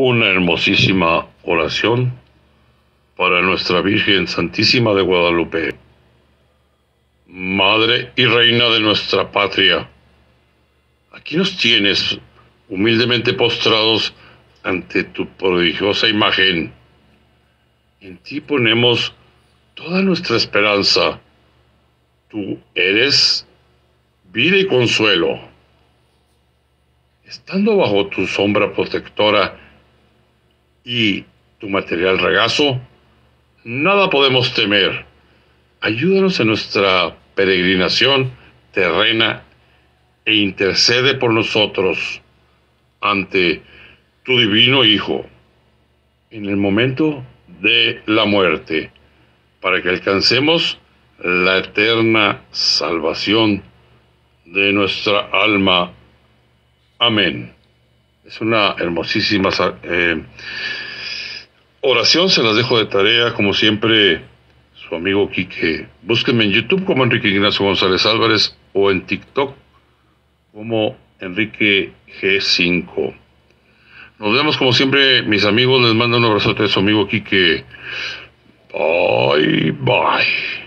una hermosísima oración para nuestra Virgen Santísima de Guadalupe, Madre y Reina de nuestra patria. Aquí nos tienes humildemente postrados ante tu prodigiosa imagen. En ti ponemos toda nuestra esperanza. Tú eres vida y consuelo. Estando bajo tu sombra protectora, y tu material regazo, nada podemos temer. Ayúdanos en nuestra peregrinación terrena e intercede por nosotros ante tu divino Hijo en el momento de la muerte, para que alcancemos la eterna salvación de nuestra alma. Amén. Es una hermosísima eh, oración, se las dejo de tarea, como siempre, su amigo Quique. Búsquenme en YouTube como Enrique Ignacio González Álvarez o en TikTok como Enrique G5. Nos vemos como siempre, mis amigos. Les mando un abrazote de su amigo Quique. Bye, bye.